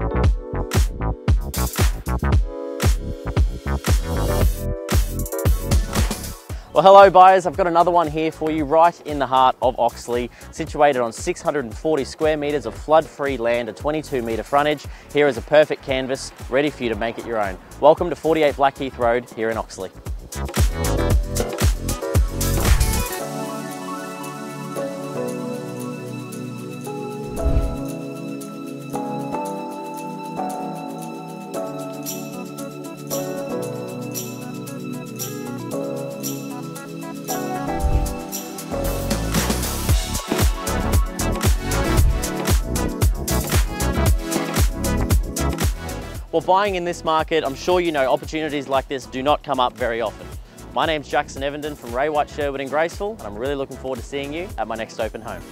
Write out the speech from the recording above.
Well hello buyers, I've got another one here for you right in the heart of Oxley, situated on 640 square metres of flood-free land, a 22 metre frontage. Here is a perfect canvas, ready for you to make it your own. Welcome to 48 Blackheath Road here in Oxley. Well, buying in this market, I'm sure you know opportunities like this do not come up very often. My name's Jackson Evenden from Ray White Sherwood in Graceville, and I'm really looking forward to seeing you at my next open home.